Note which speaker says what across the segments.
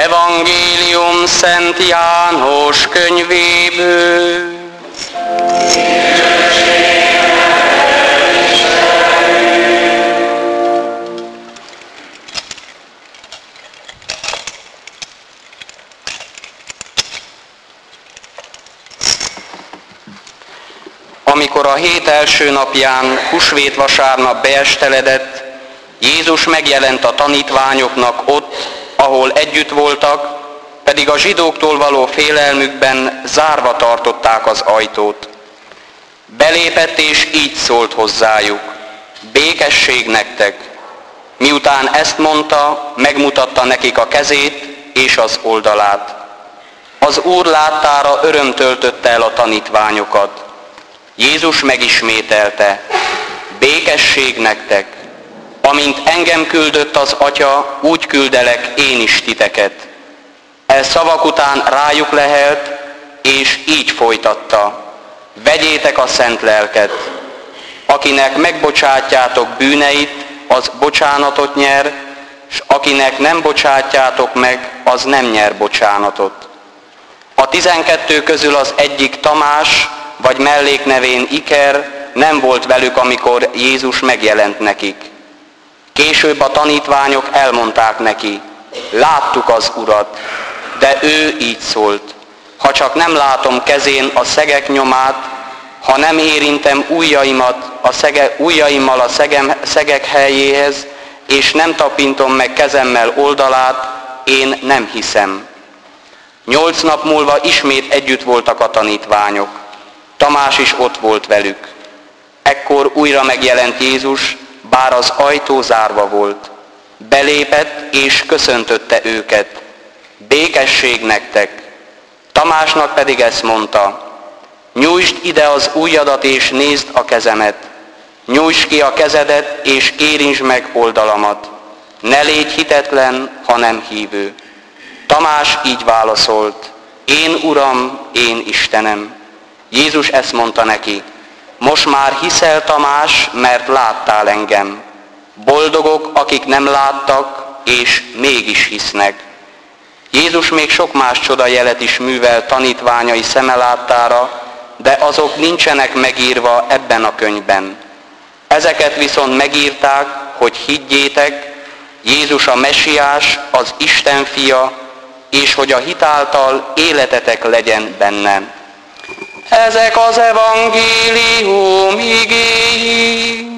Speaker 1: Evangélium Szent János könyvéből. Amikor a hét első napján, husvét vasárnap beesteledett, Jézus megjelent a tanítványoknak ott, ahol együtt voltak, pedig a zsidóktól való félelmükben zárva tartották az ajtót. Belépett és így szólt hozzájuk, békesség nektek. Miután ezt mondta, megmutatta nekik a kezét és az oldalát. Az Úr láttára öröm töltötte el a tanítványokat. Jézus megismételte, békesség nektek. Amint engem küldött az Atya, úgy küldelek én is titeket. El szavak után rájuk lehelt, és így folytatta. Vegyétek a szent lelket. Akinek megbocsátjátok bűneit, az bocsánatot nyer, és akinek nem bocsátjátok meg, az nem nyer bocsánatot. A tizenkettő közül az egyik Tamás, vagy melléknevén Iker nem volt velük, amikor Jézus megjelent nekik. Később a tanítványok elmondták neki, láttuk az Urat, de ő így szólt, ha csak nem látom kezén a szegek nyomát, ha nem érintem ujjaimat a szege, ujjaimmal a szegem, szegek helyéhez, és nem tapintom meg kezemmel oldalát, én nem hiszem. Nyolc nap múlva ismét együtt voltak a tanítványok. Tamás is ott volt velük. Ekkor újra megjelent Jézus, bár az ajtó zárva volt. Belépett és köszöntötte őket. Békesség nektek! Tamásnak pedig ezt mondta, nyújtsd ide az ujjadat és nézd a kezemet. Nyújtsd ki a kezedet és érintsd meg oldalamat. Ne légy hitetlen, hanem hívő. Tamás így válaszolt, én Uram, én Istenem. Jézus ezt mondta neki, most már hiszel Tamás, mert láttál engem. Boldogok, akik nem láttak, és mégis hisznek. Jézus még sok más csodajelet is művel tanítványai szemeláttára, de azok nincsenek megírva ebben a könyvben. Ezeket viszont megírták, hogy higgyétek, Jézus a Messiás, az Isten fia, és hogy a hitáltal életetek legyen benne. Ezek az evangélium igéi.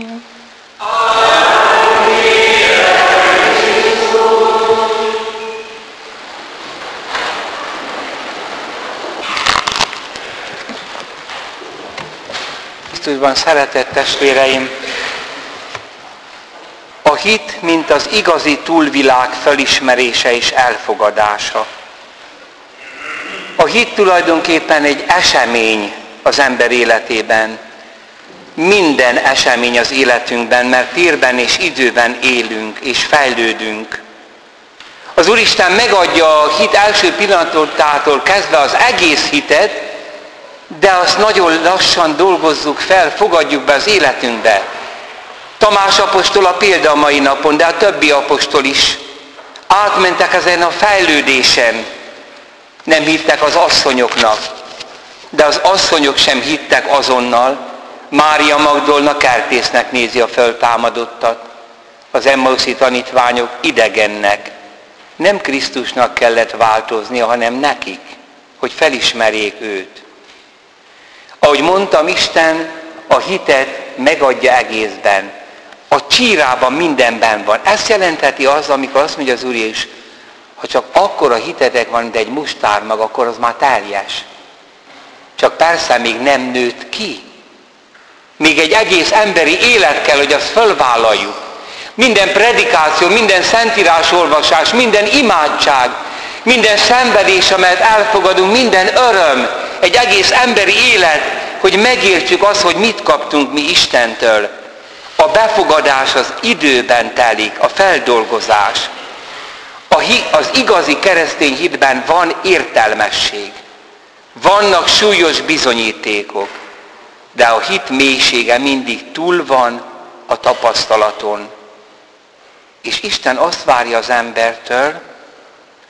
Speaker 2: Krisztusban szeretett testvéreim, a hit, mint az igazi túlvilág felismerése és elfogadása. A hit tulajdonképpen egy esemény az ember életében. Minden esemény az életünkben, mert térben és időben élünk és fejlődünk. Az Úristen megadja a hit első pillanatától kezdve az egész hitet, de azt nagyon lassan dolgozzuk fel, fogadjuk be az életünkbe. Tamás apostol a példa a mai napon, de a többi apostol is átmentek ezen a fejlődésen. Nem hittek az asszonyoknak, de az asszonyok sem hittek azonnal. Mária Magdolna kertésznek nézi a föltámadottat. Az Emmauszi tanítványok idegennek. Nem Krisztusnak kellett változnia, hanem nekik, hogy felismerjék őt. Ahogy mondtam, Isten a hitet megadja egészben. A csírában mindenben van. Ezt jelentheti az, amikor azt mondja az Úr is, ha csak akkora hitetek van, de egy mustármag, akkor az már teljes. Csak persze még nem nőtt ki. Még egy egész emberi élet kell, hogy azt fölvállaljuk. Minden predikáció, minden szentírás olvasás, minden imádság, minden szenvedés, amelyet elfogadunk, minden öröm, egy egész emberi élet, hogy megértjük azt, hogy mit kaptunk mi Istentől. A befogadás az időben telik, a feldolgozás. A hi, az igazi keresztény hitben van értelmesség. Vannak súlyos bizonyítékok, de a hit mélysége mindig túl van a tapasztalaton. És Isten azt várja az embertől,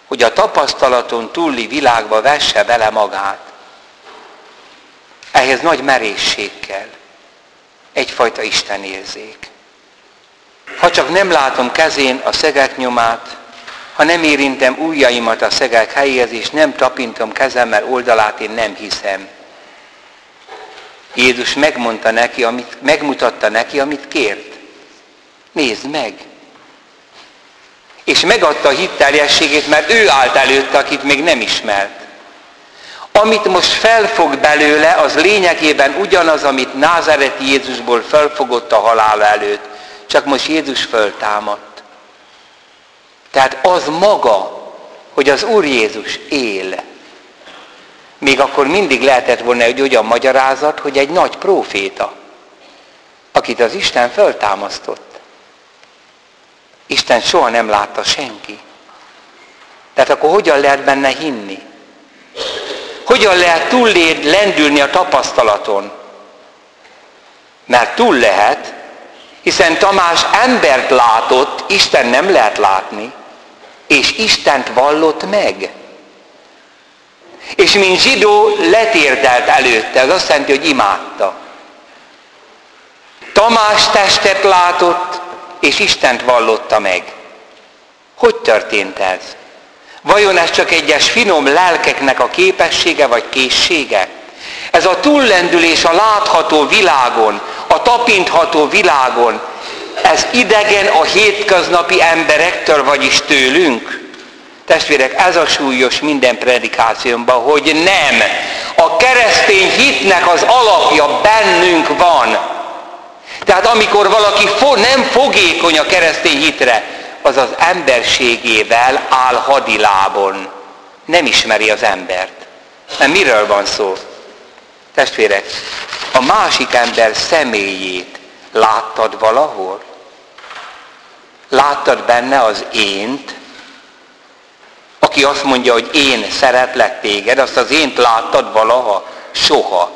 Speaker 2: hogy a tapasztalaton túli világba vesse bele magát. Ehhez nagy merészség kell. Egyfajta istenérzék. Ha csak nem látom kezén a szegek nyomát, ha nem érintem ujjaimat a szegek helyéhez, és nem tapintom kezemmel oldalát, én nem hiszem. Jézus megmondta neki, amit, megmutatta neki, amit kért. Nézd meg! És megadta a hitteljességét, mert ő állt előtte, akit még nem ismert. Amit most felfog belőle, az lényegében ugyanaz, amit Názareti Jézusból felfogott a halál előtt. Csak most Jézus föltámadt. Tehát az maga, hogy az Úr Jézus él. Még akkor mindig lehetett volna egy olyan magyarázat, hogy egy nagy próféta, akit az Isten föltámasztott. Isten soha nem látta senki. Tehát akkor hogyan lehet benne hinni? Hogyan lehet túl lendülni a tapasztalaton? Mert túl lehet, hiszen Tamás embert látott, Isten nem lehet látni, és Istent vallott meg. És mint zsidó letérdelt előtte, az azt jelenti, hogy imádta. Tamás testet látott, és Istent vallotta meg. Hogy történt ez? Vajon ez csak egyes finom lelkeknek a képessége vagy készsége? Ez a túllendülés a látható világon, a tapintható világon, ez idegen a hétköznapi emberektől, vagyis tőlünk? Testvérek, ez a súlyos minden predikációmban, hogy nem. A keresztény hitnek az alapja bennünk van. Tehát amikor valaki fo- nem fogékony a keresztény hitre, az az emberségével áll hadilábon. Nem ismeri az embert. Nem miről van szó? Testvérek, a másik ember személyét láttad valahol? Láttad benne az ént, aki azt mondja, hogy én szeretlek téged, azt az ént láttad valaha? Soha.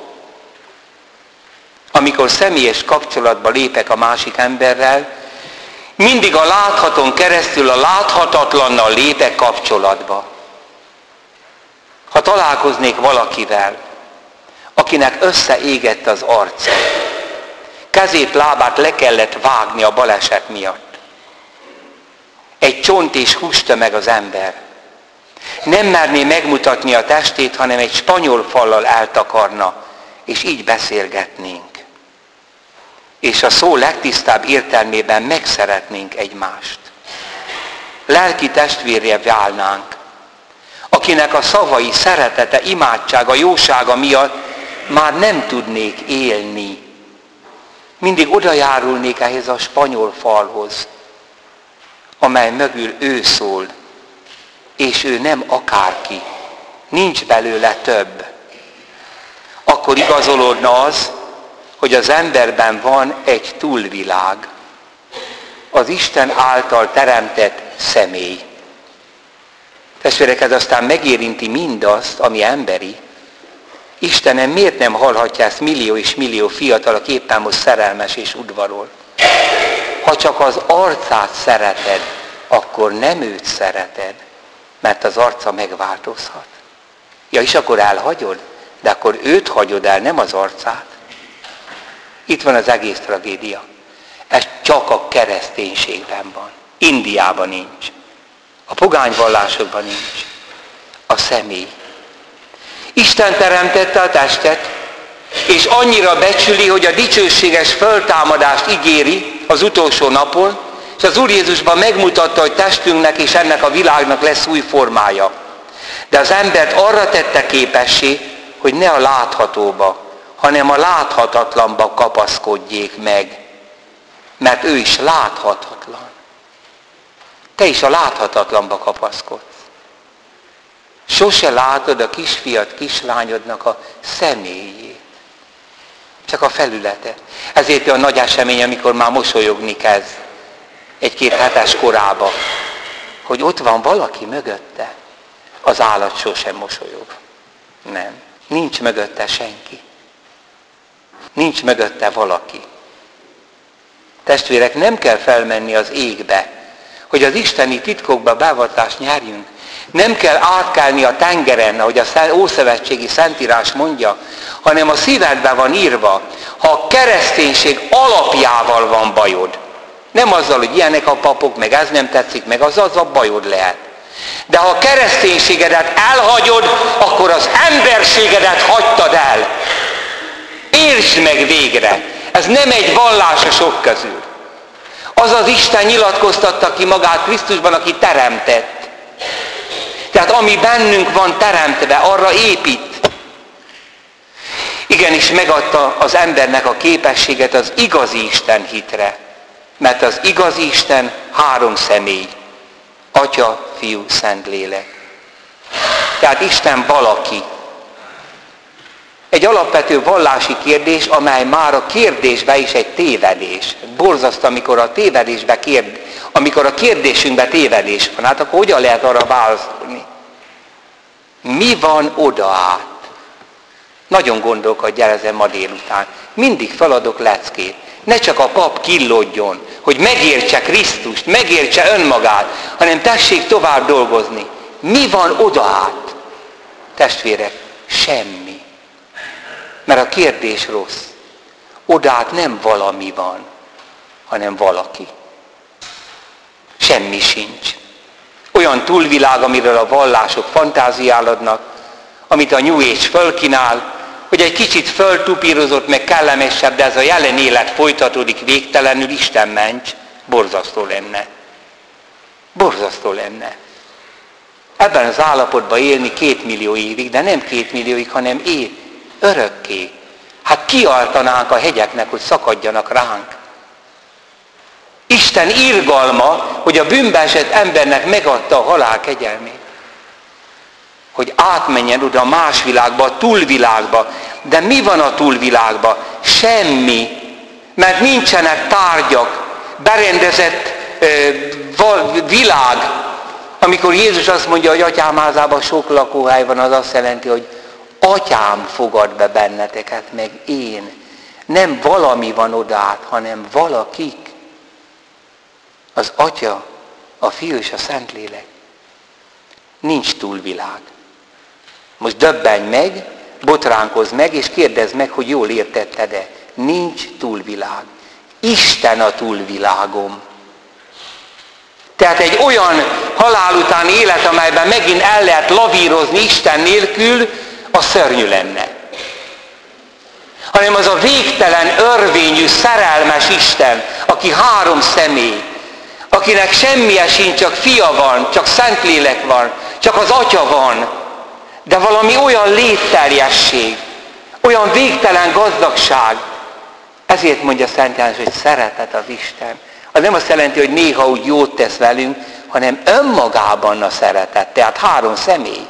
Speaker 2: Amikor személyes kapcsolatba lépek a másik emberrel, mindig a láthatón keresztül a láthatatlannal lépek kapcsolatba. Ha találkoznék valakivel, akinek összeégett az arca, kezét, lábát le kellett vágni a baleset miatt. Egy csont és hústömeg az ember. Nem merné megmutatni a testét, hanem egy spanyol fallal eltakarna, és így beszélgetnénk és a szó legtisztább értelmében megszeretnénk egymást. Lelki testvérje válnánk, akinek a szavai szeretete, imádsága, jósága miatt már nem tudnék élni. Mindig oda járulnék ehhez a spanyol falhoz, amely mögül ő szól, és ő nem akárki, nincs belőle több. Akkor igazolódna az, hogy az emberben van egy túlvilág, az Isten által teremtett személy. Testvérek, ez aztán megérinti mindazt, ami emberi. Istenem, miért nem hallhatja ezt millió és millió fiatal, aki éppen most szerelmes és udvarol? Ha csak az arcát szereted, akkor nem őt szereted, mert az arca megváltozhat. Ja, és akkor elhagyod? De akkor őt hagyod el, nem az arcát. Itt van az egész tragédia. Ez csak a kereszténységben van. Indiában nincs. A pogányvallásokban nincs. A személy. Isten teremtette a testet, és annyira becsüli, hogy a dicsőséges föltámadást ígéri az utolsó napon, és az Úr Jézusban megmutatta, hogy testünknek és ennek a világnak lesz új formája. De az embert arra tette képessé, hogy ne a láthatóba, hanem a láthatatlanba kapaszkodjék meg, mert ő is láthatatlan. Te is a láthatatlanba kapaszkodsz. Sose látod a kisfiat, kislányodnak a személyét. Csak a felülete. Ezért a nagy esemény, amikor már mosolyogni kezd egy-két hetes korába, hogy ott van valaki mögötte. Az állat sosem mosolyog. Nem. Nincs mögötte senki. Nincs mögötte valaki. Testvérek, nem kell felmenni az égbe, hogy az isteni titkokba beavatást nyerjünk. Nem kell átkelni a tengeren, ahogy a Ószövetségi Szentírás mondja, hanem a szívedben van írva, ha a kereszténység alapjával van bajod. Nem azzal, hogy ilyenek a papok, meg ez nem tetszik, meg az az a bajod lehet. De ha a kereszténységedet elhagyod, akkor az emberségedet hagytad el. Értsd meg végre! Ez nem egy vallás a sok közül. Az az Isten nyilatkoztatta ki magát Krisztusban, aki teremtett. Tehát ami bennünk van teremtve, arra épít. Igenis megadta az embernek a képességet az igazi Isten hitre. Mert az igazi Isten három személy. Atya, Fiú, Szent Lélek. Tehát Isten valaki. Egy alapvető vallási kérdés, amely már a kérdésbe is egy tévedés. Borzaszt, amikor a tévedésbe kérd, amikor a kérdésünkbe tévedés van, hát akkor hogyan lehet arra válaszolni? Mi van oda át? Nagyon gondolkodj el ezen ma délután. Mindig feladok leckét. Ne csak a pap killodjon, hogy megértse Krisztust, megértse önmagát, hanem tessék tovább dolgozni. Mi van oda át? Testvérek, semmi. Mert a kérdés rossz. Odát nem valami van, hanem valaki. Semmi sincs. Olyan túlvilág, amiről a vallások fantáziáladnak, amit a New Age fölkínál, hogy egy kicsit föltupírozott, meg kellemesebb, de ez a jelen élet folytatódik végtelenül, Isten ments, borzasztó lenne. Borzasztó lenne. Ebben az állapotban élni két millió évig, de nem két millióig, hanem év, örökké. Hát kialtanánk a hegyeknek, hogy szakadjanak ránk. Isten írgalma, hogy a bűnbe esett embernek megadta a halál kegyelmét hogy átmenjen oda más világba, a túlvilágba. De mi van a túlvilágba? Semmi. Mert nincsenek tárgyak, berendezett ö, világ. Amikor Jézus azt mondja, hogy atyám házában sok lakóhely van, az azt jelenti, hogy atyám fogad be benneteket, meg én. Nem valami van odát, hanem valakik. Az atya, a fiú és a szentlélek. Nincs túlvilág. Most döbbenj meg, botránkozz meg, és kérdezd meg, hogy jól értetted-e. Nincs túlvilág. Isten a túlvilágom. Tehát egy olyan halál utáni élet, amelyben megint el lehet lavírozni Isten nélkül, a szörnyű lenne. Hanem az a végtelen, örvényű, szerelmes Isten, aki három személy, akinek semmije sincs, csak fia van, csak Szentlélek van, csak az atya van, de valami olyan létterjesség, olyan végtelen gazdagság. Ezért mondja Szent János, hogy szeretet az Isten. Az nem azt jelenti, hogy néha úgy jót tesz velünk, hanem önmagában a szeretet. Tehát három személy.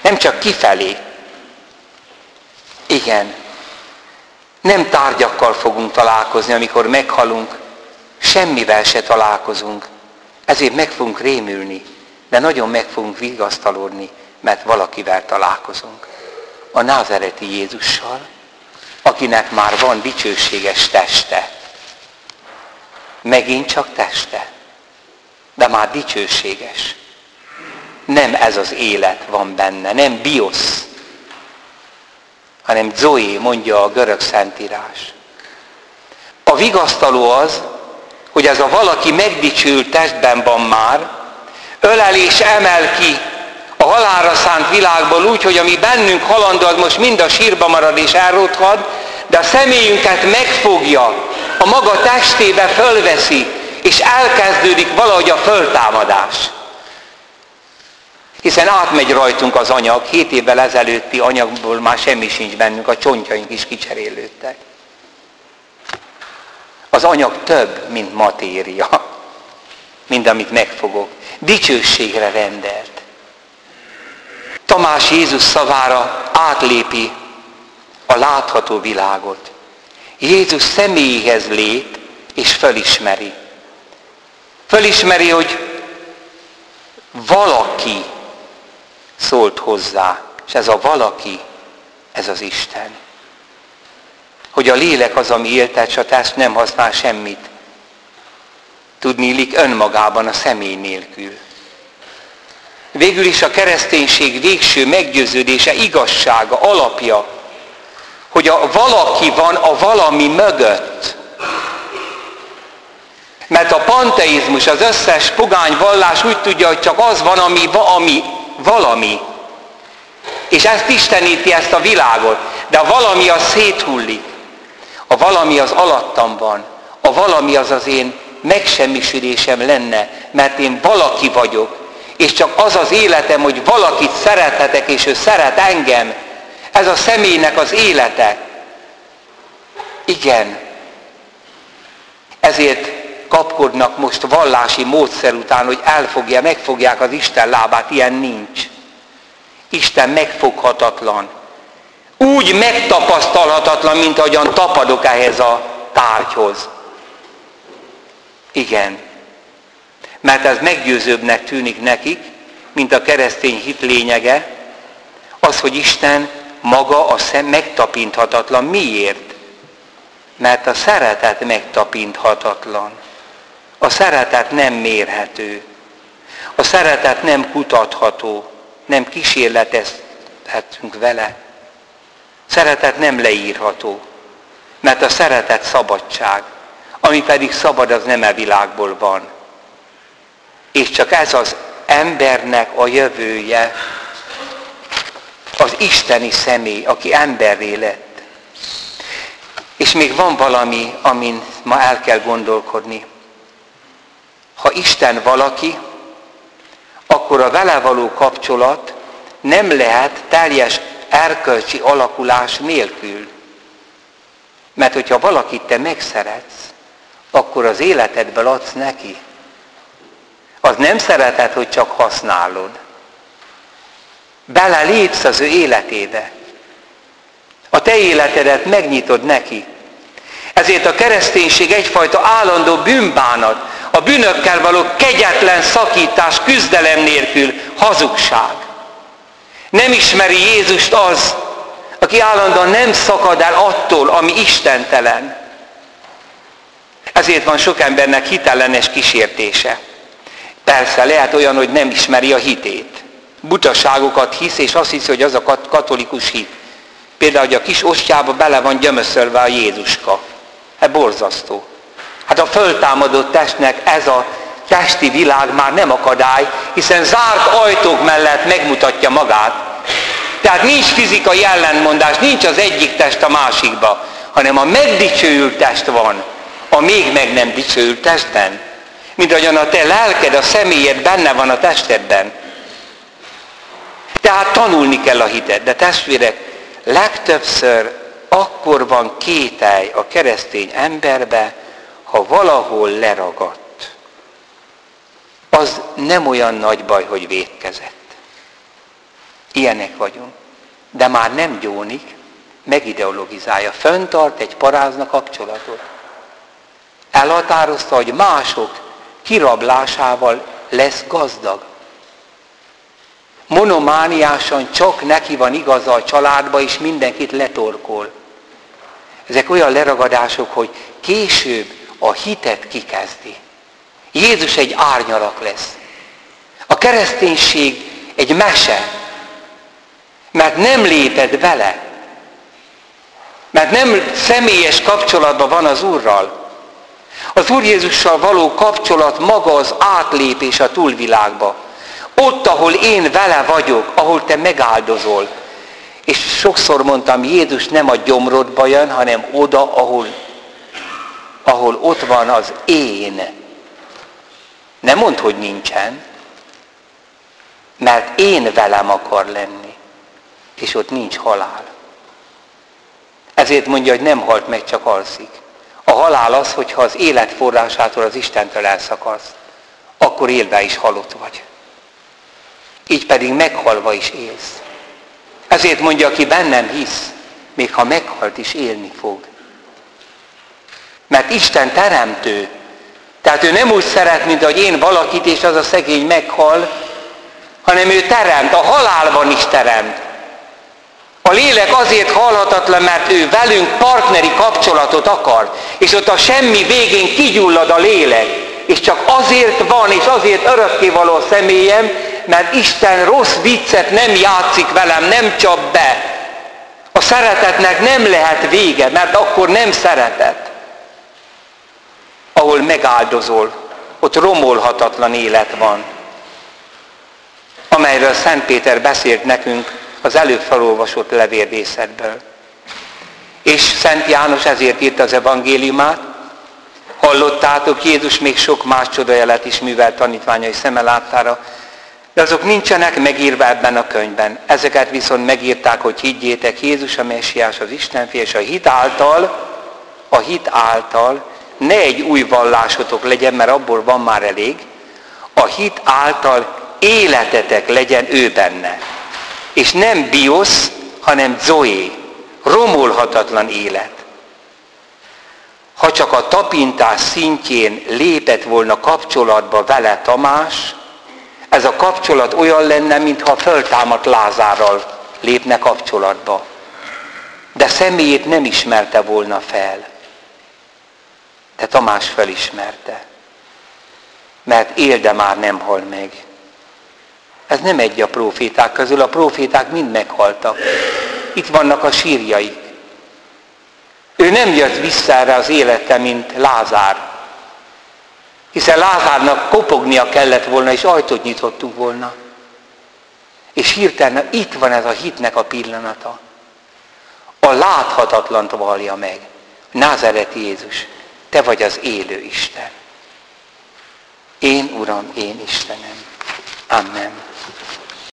Speaker 2: Nem csak kifelé. Igen. Nem tárgyakkal fogunk találkozni, amikor meghalunk. Semmivel se találkozunk. Ezért meg fogunk rémülni, de nagyon meg fogunk vigasztalódni mert valakivel találkozunk. A názereti Jézussal, akinek már van dicsőséges teste. Megint csak teste, de már dicsőséges. Nem ez az élet van benne, nem biosz, hanem zoé, mondja a görög szentírás. A vigasztaló az, hogy ez a valaki megdicsült testben van már, ölel és emel ki a halálra szánt világból úgy, hogy ami bennünk halandó, az most mind a sírba marad és elrothad, de a személyünket megfogja, a maga testébe fölveszi, és elkezdődik valahogy a föltámadás. Hiszen átmegy rajtunk az anyag, hét évvel ezelőtti anyagból már semmi sincs bennünk, a csontjaink is kicserélődtek. Az anyag több, mint matéria, mint amit megfogok. Dicsőségre rendelt. Tamás Jézus szavára átlépi a látható világot. Jézus személyhez lép és felismeri. Felismeri, hogy valaki szólt hozzá, és ez a valaki, ez az Isten. Hogy a lélek az, ami éltet, és a test nem használ semmit. Tudni illik önmagában a személy nélkül. Végül is a kereszténység végső meggyőződése, igazsága, alapja, hogy a valaki van a valami mögött. Mert a panteizmus, az összes pogány vallás úgy tudja, hogy csak az van, ami, ami valami. És ezt isteníti ezt a világot. De a valami az széthullik. A valami az alattam van. A valami az az én megsemmisülésem lenne, mert én valaki vagyok. És csak az az életem, hogy valakit szerethetek, és ő szeret engem. Ez a személynek az élete. Igen. Ezért kapkodnak most vallási módszer után, hogy elfogja, megfogják az Isten lábát. Ilyen nincs. Isten megfoghatatlan. Úgy megtapasztalhatatlan, mint ahogyan tapadok ehhez a tárgyhoz. Igen. Mert ez meggyőzőbbnek tűnik nekik, mint a keresztény hit lényege, az, hogy Isten maga a szem megtapinthatatlan. Miért? Mert a szeretet megtapinthatatlan. A szeretet nem mérhető. A szeretet nem kutatható, nem kísérletezhetünk vele. Szeretet nem leírható, mert a szeretet szabadság, ami pedig szabad, az nem e világból van. És csak ez az embernek a jövője, az isteni személy, aki emberré lett. És még van valami, amin ma el kell gondolkodni. Ha Isten valaki, akkor a vele való kapcsolat nem lehet teljes erkölcsi alakulás nélkül. Mert hogyha valakit te megszeretsz, akkor az életedből adsz neki. Az nem szeretet, hogy csak használod. Bele lépsz az ő életébe. A te életedet megnyitod neki. Ezért a kereszténység egyfajta állandó bűnbánat, a bűnökkel való kegyetlen szakítás, küzdelem nélkül hazugság. Nem ismeri Jézust az, aki állandóan nem szakad el attól, ami istentelen. Ezért van sok embernek hitellenes kísértése. Persze, lehet olyan, hogy nem ismeri a hitét. Butaságokat hisz, és azt hiszi, hogy az a katolikus hit. Például, hogy a kis ostjába bele van gyömöszölve a Jézuska. Hát borzasztó. Hát a föltámadott testnek ez a testi világ már nem akadály, hiszen zárt ajtók mellett megmutatja magát. Tehát nincs fizikai ellenmondás, nincs az egyik test a másikba, hanem a megdicsőült test van, a még meg nem dicsőült testben. Mint ahogyan a te lelked, a személyed benne van a testedben. Tehát tanulni kell a hitet. De testvérek, legtöbbször akkor van kételj a keresztény emberbe, ha valahol leragadt, az nem olyan nagy baj, hogy védkezett. Ilyenek vagyunk. De már nem gyónik, megideologizálja, föntart egy parázna kapcsolatot. Elhatározta, hogy mások kirablásával lesz gazdag. Monomániásan csak neki van igaza a családba, és mindenkit letorkol. Ezek olyan leragadások, hogy később a hitet kikezdi. Jézus egy árnyalak lesz. A kereszténység egy mese, mert nem léped vele, mert nem személyes kapcsolatban van az Úrral. Az Úr Jézussal való kapcsolat maga az átlépés a túlvilágba. Ott, ahol én vele vagyok, ahol te megáldozol. És sokszor mondtam, Jézus nem a gyomrodba jön, hanem oda, ahol ahol ott van az én. Nem mond, hogy nincsen, mert én velem akar lenni, és ott nincs halál. Ezért mondja, hogy nem halt meg, csak alszik. A halál az, hogyha az élet forrásától az Istentől elszakadsz, akkor élve is halott vagy. Így pedig meghalva is élsz. Ezért mondja, aki bennem hisz, még ha meghalt is élni fog. Mert Isten teremtő. Tehát ő nem úgy szeret, mint hogy én valakit, és az a szegény meghal, hanem ő teremt, a halálban is teremt. A lélek azért halhatatlan, mert ő velünk partneri kapcsolatot akar, és ott a semmi végén kigyullad a lélek, és csak azért van, és azért örökkévaló a személyem, mert Isten rossz viccet nem játszik velem, nem csap be. A szeretetnek nem lehet vége, mert akkor nem szeretet. Ahol megáldozol, ott romolhatatlan élet van, amelyről Szent Péter beszélt nekünk az előbb felolvasott levélrészetből. És Szent János ezért írt az evangéliumát, Hallottátok, Jézus még sok más csodajelet is művelt tanítványai szeme láttára, de azok nincsenek megírva ebben a könyvben. Ezeket viszont megírták, hogy higgyétek, Jézus a Messiás, az Isten és a hit által, a hit által ne egy új vallásotok legyen, mert abból van már elég, a hit által életetek legyen ő benne. És nem biosz, hanem zoé, romolhatatlan élet. Ha csak a tapintás szintjén lépett volna kapcsolatba vele Tamás, ez a kapcsolat olyan lenne, mintha föltámadt Lázárral lépne kapcsolatba. De személyét nem ismerte volna fel. De Tamás felismerte. Mert él, de már nem hal meg. Ez nem egy a proféták közül, a proféták mind meghaltak. Itt vannak a sírjaik. Ő nem jött vissza erre az életre, mint Lázár. Hiszen Lázárnak kopognia kellett volna, és ajtót nyitottunk volna. És hirtelen itt van ez a hitnek a pillanata. A láthatatlant vallja meg. Názereti Jézus, te vagy az élő Isten. Én, Uram, én Istenem. Amen.